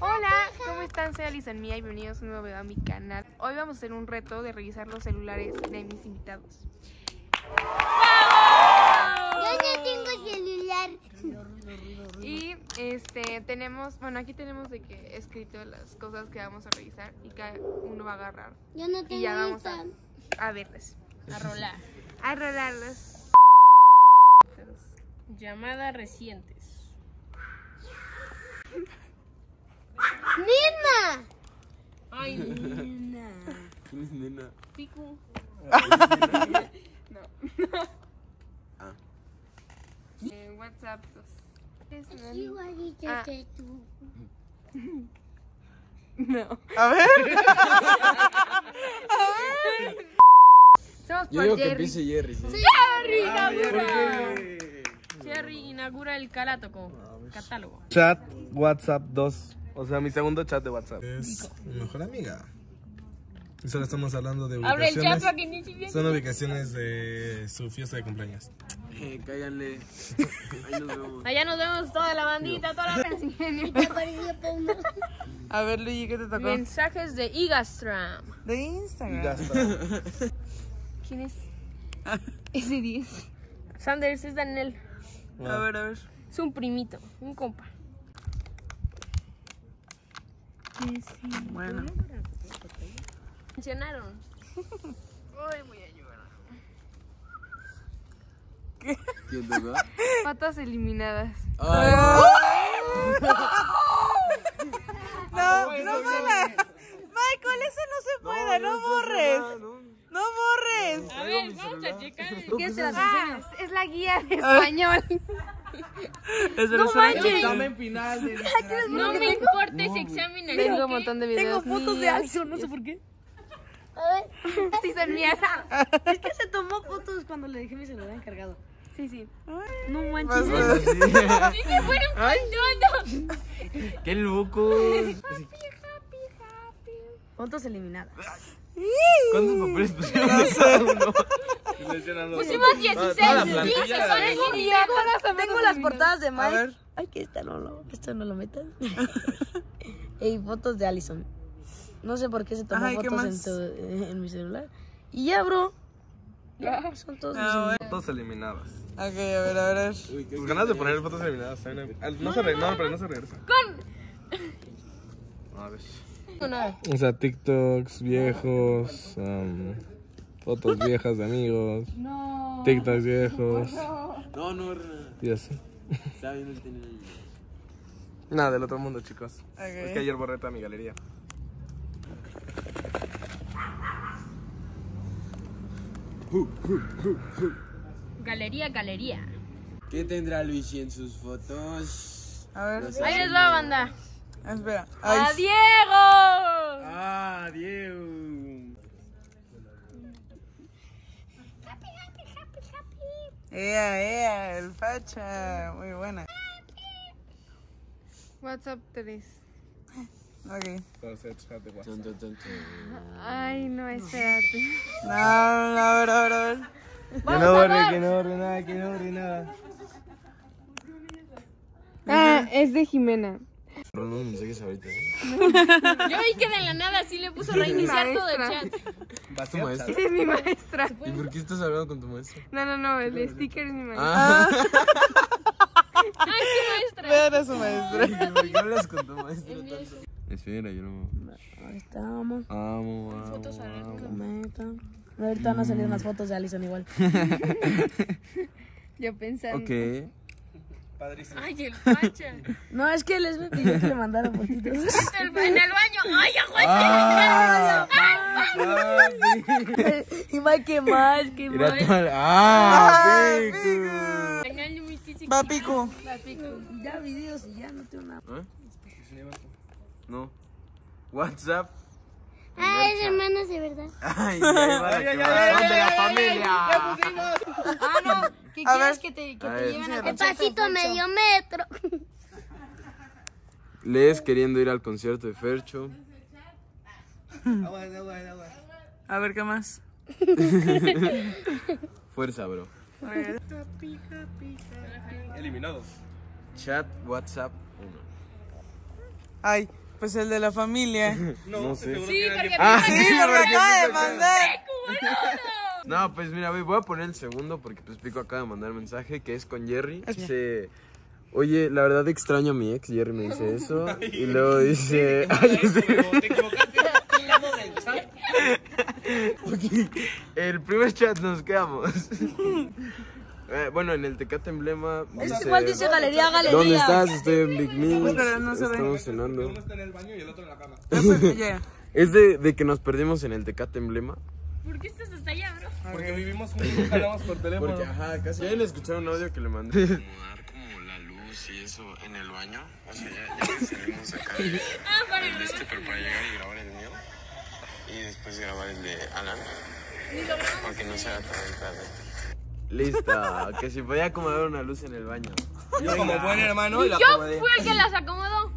Hola, ¿cómo están? Soy Alison Mía y bienvenidos a un nuevo video a mi canal. Hoy vamos a hacer un reto de revisar los celulares de mis invitados. Yo no tengo celular. Y este tenemos, bueno, aquí tenemos de que escrito las cosas que vamos a revisar y cada uno va a agarrar Yo no y tengo ya vamos a, a verlas, A rolar. a rolarlas. Llamadas recientes. ¡Nina! Ay, nena. ¿Quién es nena? Pico. Eh, WhatsApp dos. Es una ni- Igualito Ah. que tú. No. A ver. Somos Yo por digo que Jerry. empiece Jerry. ¿sí? Cherry inaugura. Cherry inaugura el calátoco. Catálogo. Chat WhatsApp 2. O sea, mi segundo chat de WhatsApp. Es mi mejor amiga. Y solo estamos hablando de Abre el chat ubicaciones. para que bien. Son ubicaciones de su fiesta de cumpleaños. Eh, cáiganle. Ahí nos vemos. Allá nos vemos toda la bandita, toda la. A ver, Luigi, ¿qué te tocó? Mensajes de Igastram. De Instagram. Gasta. ¿Quién es? Ese 10. Sanders es Daniel. A ver, a ver. Es un primito, un compa. Bueno. Mencionaron. ¿Quién tocó? Fotos eliminadas. Ay, No, no mames. Michael, eso no se puede. No, borres. No borres. A ver, vamos a checar. ¿Qué se las Ah, es- es la guía de español. Eso no manches. El examen final de No me importa ese examen. así Tengo un montón de videos. míos. Alison, no sé por qué. A ver. Sí, son mías. Es que se tomó fotos cuando le dejé mi celular encargado. Sí, sí. No manches. Sí se fueron contando. ¡Qué loco! Fotos eliminadas. ¿Cuántos papeles pusieron uno? Pusimos 16. Toda la 15 plantilla. son eliminadas. Tengo las portadas de A Mike. ver. Ay, que esta no lo, que esto no lo metan. y fotos de Allison. No sé por qué se tomó Ajá, ¿y qué fotos en, su- en mi celular. Y ya, bro. Ya, son todos Ah. Fotos eliminadas. Ok, a ver, a ver. Tus ganas de poner fotos eliminadas también. Ah, No se re- no, pero no se regresa. A ver. O sea, TikToks viejos, um, fotos viejas de amigos, TikToks viejos No, no, Rena. y así. Está bien, no tiene Nada, del otro mundo, chicos. Es que ayer borré toda mi galería. Galería, galería. ¿Qué tendrá Luigi en sus fotos? A ver. No sé. Ahí les va, banda. Espera. ¡A Diego! ¡Ah, Diego! Ea, ea, el facha. Muy buena. WhatsApp 3. Ok. Entonces, chat de WhatsApp. Tun, tun, tun, tun. Ay, no, espérate. No, no, a ver, a ver, a ver. Que no borre, que no borre nada, que no borre nada. Ah, es de Jimena. Borró unos mensajes ahorita. ¿eh? Yo vi que de la nada sí le puso reiniciar todo el chat. ¿Es tu maestra? Esa es mi maestra. ¿Y por qué estás hablando con tu maestra? No, no, no, el sticker es mi maestra. Ah, ¡Ay, sí, maestra! Vean a su maestra. ¿por qué hablas con tu maestra tanto? Espera, yo no. Ahí estamos. Amo, amo, amo. Cometa. Ahorita van a salir más fotos de Allison igual. Yo pensando. Ok. ¡Ay, el facha! No, es que les me pidió que le mandara fotitos. En el baño. ¡Ay, aguante! Ah, y mal, qué Mira mal. tal. ¡Ah! pico. Mi chichi. Va, pico. Ya videos y ya no tengo nada. ¿Eh? No. WhatsApp. Ah, es hermanos de verdad. Ay, ya, ya, ya, ya, Son de la familia. Ah, no. ¿Qué A quieres ver. que te, que A te ver. lleven a El pasito medio metro. Lees queriendo ir al concierto de Fercho. A ver, ¿qué más? Fuerza, bro. Eliminados. Chat, WhatsApp, uno. Ay, Pues el de la familia. No sé. Sí, porque Ah, Sí, acaba de mandar. No, pues mira, voy a poner el segundo porque pues Pico acaba de mandar mensaje que es con Jerry. Dice, oye, la verdad extraño a mi ex, Jerry me dice eso. Y luego dice, ay, sí. Ok, El primer chat nos quedamos. Eh, bueno, en el Tecate Emblema Es dice, igual dice galería, galería. ¿Dónde estás? Estoy en Big Meals. Pero no. Estamos cenando. Ya. Es de, de que nos perdimos en el Tecate Emblema. ¿Por qué estás hasta allá, bro? Porque vivimos juntos, hablamos por teléfono. Porque, ajá, casi. Ya le escucharon un audio que le mandé. Acomodar como la luz y eso en el baño. O sea, ya, ya salimos acá de, del este, pero para llegar y grabar el mío. Y después grabar el de Alan. Para que no sea tan tarde. Listo, que si podía acomodar una luz en el baño. Yo como buen hermano la Yo acomodé. fui el que las acomodó.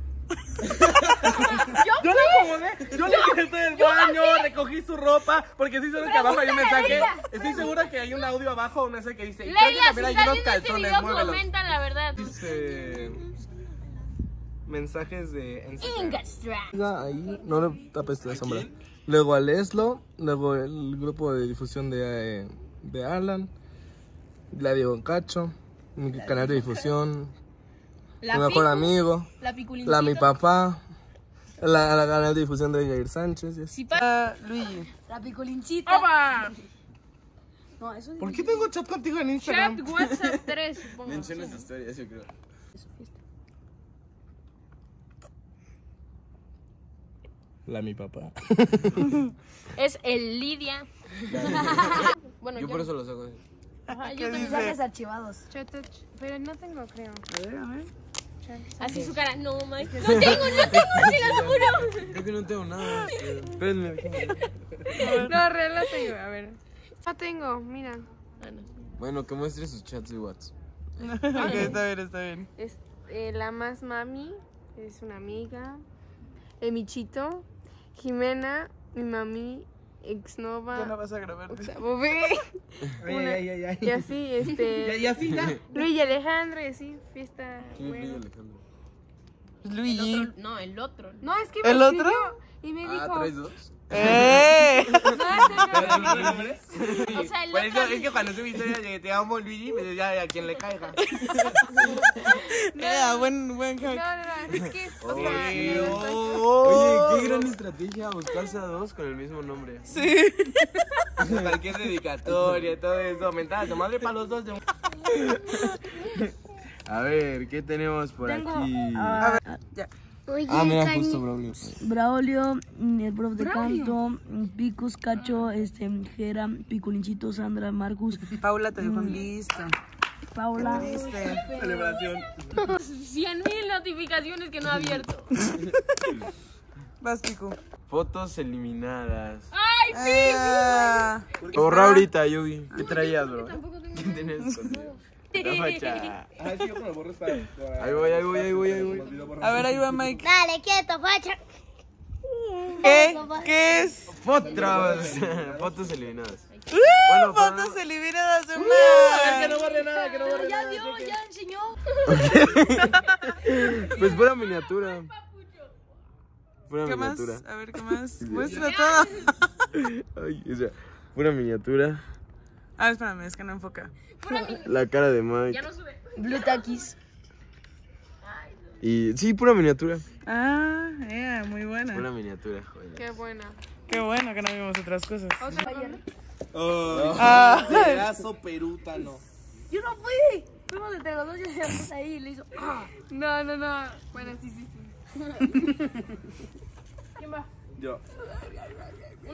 Yo la acomodé, yo le dije el baño, recogí su ropa, porque estoy seguro que abajo hay un mensaje. Estoy segura que hay un audio abajo, un mensaje que dice, y creo que Leila, también si hay unos estás viendo este calzones, video, comenta la verdad. Dice mensajes de Instagram. Ahí, no le tapes la sombra. Luego al Eslo, luego el grupo de difusión de, eh, de Alan, la Diego Cacho, mi canal de difusión, La mi mejor picu, amigo, La la mi papá, la, la canal de difusión de Jair Sánchez. y así. Si pa- Luigi. La piculincita. ¡Opa! No, eso es ¿Por qué tengo chat contigo en Chat Instagram? WhatsApp 3, supongo. Menciona esa historia, yo creo. La mi papá. Es el Lidia. bueno, Yo yo, por eso lo saco. ajá, yo. Mensajes archivados. Pero no tengo, creo. A ver, a ver. Así su cara. No, Mike. No tengo, no tengo, te lo juro. Creo que no tengo nada. Espérenme. No, real no tengo, a ver. No tengo, mira. Bueno, que muestre sus chats de WhatsApp. Ok, está bien, está bien. Es, eh, la más mami es una amiga. Emichito. Jimena, mi mami, exnova. Ya no vas a grabar. o sea, bebé. Una- Ay, ay, ay, Y así, este. Y así ya. Luis y Alejandro, y así, fiesta. ¿Quién pide Alejandro? Luigi. Otro- no, el otro. No, es que me ¿El otro? Y me Ah, dijo. ¿traes dos? ¡Eh! O sea, el Por eso otro. es que cuando sube historia de te amo Luigi, me dice ya a quien le caiga. Eh, buen, buen No, hack. no, no, es que es, o sea, Oye, qué gran estrategia buscarse a dos con el mismo nombre. Sí. Cualquier dedicatoria, todo eso, mentada, su madre para los dos. de- A ver, ¿qué tenemos por aquí? Ya. Oye, Ah, mira, justo Braulio. Braulio, mm, el prof de canto, mm, Picus, Cacho, este, Jera, Piculinchito, Sandra, Marcus, Paula te dejó listo. Paula. Celebración. 100 mil notificaciones que no ha abierto. Vas, Pico. Fotos eliminadas. Ah, Borra ahorita, Yugi. ¿Qué traías, bro? ¿Qué escondido? Facha. Ah, sí, yo con los borros para. Ahí voy, ahí voy, ahí voy, ahí voy. a ver, ahí va Mike. Dale, quieto, facha. ¿Qué? ¿Qué es? Fotos. Fotos eliminadas. ¡Uh! Bueno, para- Fotos eliminadas de Que no borre nada, que no borre Ya nada. vio, ya enseñó. Pues pura miniatura. Pura ¿Qué más? miniatura. A ver, ¿qué más? Muestra todo. Ay, o sea, pura miniatura. Ah, espérame, es que no enfoca. La cara de Mike. Ya no sube. Blue Takis. Y sí, pura miniatura. Ah, yeah, muy Pura buena. miniatura, joder. Qué buena. Qué bueno que no vimos otras cosas. Ah, pedazo perútano. Yo no fui. Fuimos entre los dos y llegamos ahí y le hizo. ah. No, no, no. Bueno, sí, sí, sí. Yo.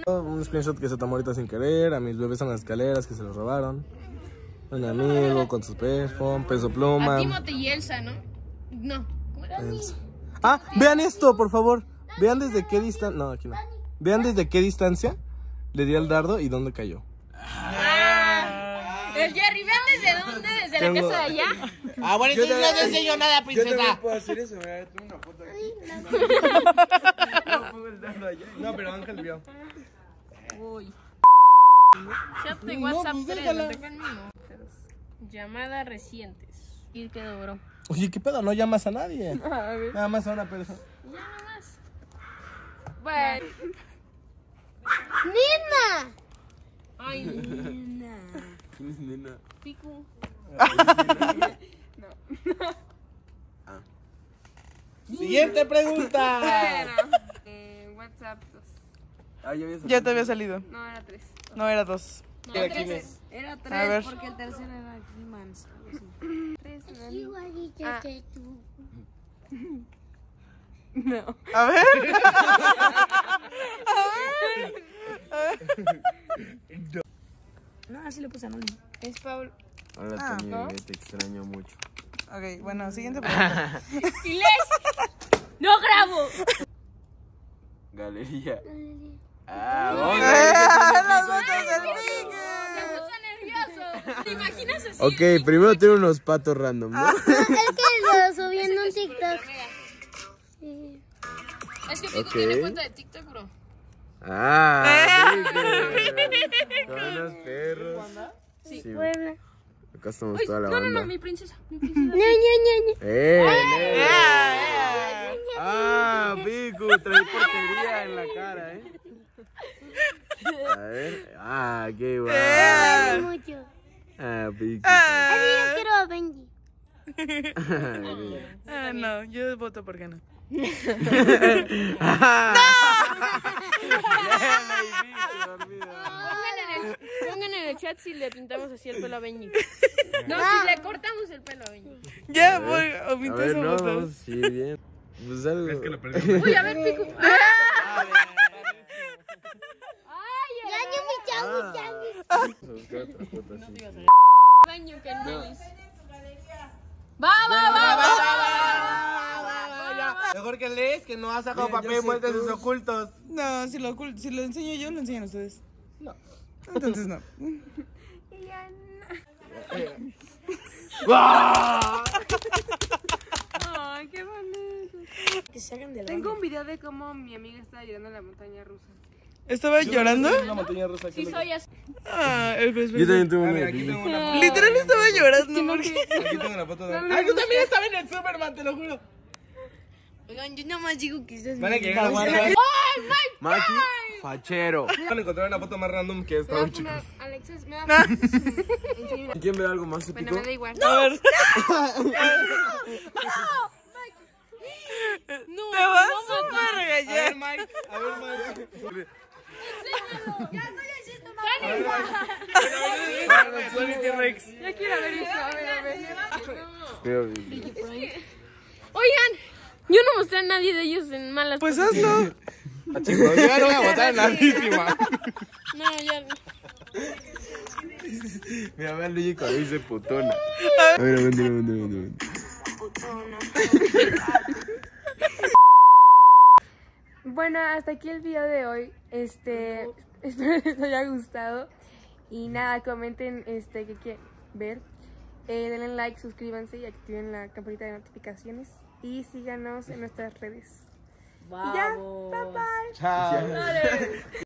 Un screenshot que se tomó ahorita sin querer, a mis bebés en las escaleras que se los robaron. Un amigo con su perfume, peso A pluma. Timothy y Elsa, ¿no? No. ¿Cómo era? Elsa. Ah, vean esto, por favor. Vean desde qué distancia. No, aquí no. Vean desde qué distancia le di al dardo y dónde cayó. El Jerry, vean desde dónde, desde la Tengo- casa de allá. Ah, bueno, entonces no te enseño nada, princesa. puedo hacer eso, mira, tengo una foto aquí. No, pero Ángel vio. Uy. Chat de WhatsApp pues 3, déjala. no. Llamadas recientes. ¿Y qué logró? Oye, ¿qué pedo? No llamas a nadie. Nada más a una persona. Ya nada más. Bueno, ¡Nina! Ay, ¿Quién es nena? Piku. Siguiente pregunta. bueno. WhatsApp 2. Ah, ya había Ya te había salido. No, era 3. No, era dos. Era es. Era A ver. tres porque el tercero era He-Mans. 3, Igualito Ah. que tú. No. A ver. No, así le puse a Noli. Es Paul. Hola, Ah, Tony, ¿no? te extraño mucho. Ok, bueno, siguiente pregunta. ¡No grabo! Galería. Galería. Ah, Las fotos del Pico. nervioso! ¿Te imaginas así? Ok, primero tengo unos patos random, ¿no? Es que lo subí en un TikTok. Sí. Es que Piku Ok. tiene cuenta de TikTok, bro. Ah, sí, Con unos perros. Sí. Puebla. Acá estamos toda la no, no, banda. no, mi princesa. Mi princesa. No, no, no, ¡Eh! ¡Ah, Piku! Trae porquería en la cara, ¿eh? A ver. ¡Ah, qué guay! no. Mucho. ¡Ah, Piku! Así yo quiero a Benji. Ah, no, yo voto por no. Pongan en, el, pongan en el chat si le pintamos así el pelo a Benji. No, si le cortamos el pelo a Benji. Ya voy, A esa no, ir bien. Pues algo. Es que lo perdí. Uy, a ver, Piku. Yaño, mi chango, chango. Baño que no es. Va, va, va, va, va. Mejor que lees que no ha sacado papel en sus ocultos. No, si lo, ocul- si lo enseño yo, lo enseñan ustedes. No. Entonces no. Ay, qué bonito. Que se hagan de la Tengo un video de cómo mi amiga estaba llorando en la montaña rusa. ¿Estaba llorando? Una montaña rusa Sí, soy así. Ah, pues, Yo también tuve una foto. Literal estaba llorando porque... Aquí tengo una foto de. ¡Ah, yo también estaba en el Superman, te lo juro! Oigan, yo nada más digo que ustedes Van a querer aguantar. Maki, fachero. Van a encontrar una foto más random que Me esta, a chicos. Alexis, me va a. Enséñame. ¿Quién ve algo más Bueno, me da igual. A ver. No, Te vas no, a A regañar. ver, Mike. A ver, Mike. Ya quiero ver eso. A ver, a ver. Oigan, yo no mostré a nadie de ellos en malas Pues cosas. hazlo. Ah, chicos, yo ya no voy a votar en la misma. No, ya. Mira, ve a Luigi cuando dice putona. A ver, aguanta, aguanta, aguanta, aguanta. Bueno, hasta aquí el video de hoy. Este, espero les haya gustado. Y nada, comenten este que quieren ver. Eh, denle like, suscríbanse y activen la campanita de notificaciones. Y síganos en nuestras redes. Y ya, bye bye. Chao.